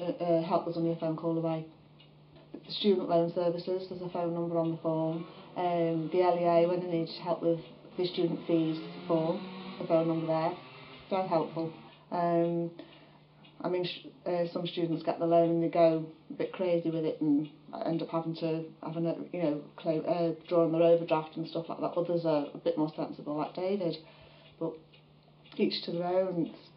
Uh, uh, help was on your phone call away. Student loan services, there's a phone number on the form. Um, the LEA, when they need help with the student fees form, the phone number there. Very helpful. Um, I mean, uh, some students get the loan and they go a bit crazy with it and end up having to have a, you know claim, uh, draw on their overdraft and stuff like that. Others are a bit more sensible, like David. But each to their own. It's